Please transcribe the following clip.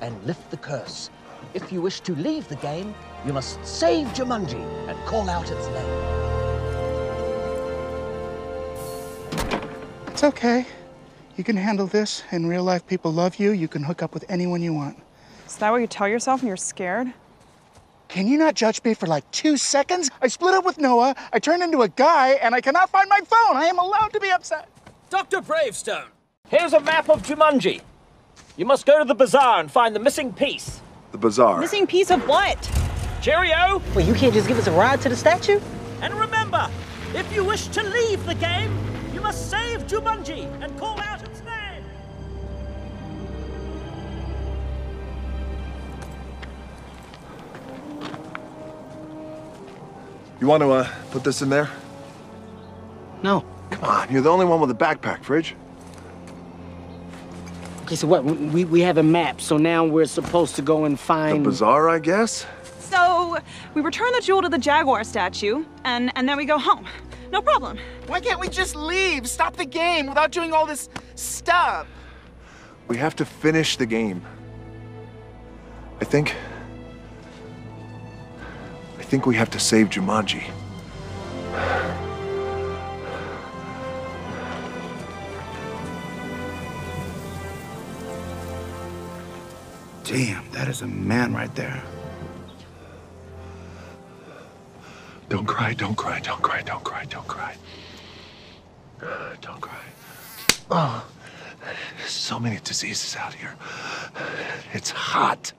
and lift the curse. If you wish to leave the game, you must save Jumanji and call out its name. It's okay. You can handle this. In real life, people love you. You can hook up with anyone you want. Is that what you tell yourself when you're scared? Can you not judge me for like two seconds? I split up with Noah, I turned into a guy, and I cannot find my phone. I am allowed to be upset. Dr. Bravestone, here's a map of Jumanji. You must go to the bazaar and find the missing piece. The bazaar. Missing piece of what? Cheerio! Well, you can't just give us a ride to the statue? And remember, if you wish to leave the game, you must save Jumanji and call out its name. You want to uh, put this in there? No. Come on, you're the only one with a backpack, Fridge. Okay, so what? We, we have a map, so now we're supposed to go and find... The find. bazaar, I guess? So, we return the jewel to the Jaguar statue, and, and then we go home. No problem. Why can't we just leave? Stop the game without doing all this stuff. We have to finish the game. I think. I think we have to save Jumanji. Damn, that is a man right there. Don't cry, don't cry, don't cry, don't cry, don't cry. Don't cry. Oh, so many diseases out here. It's hot.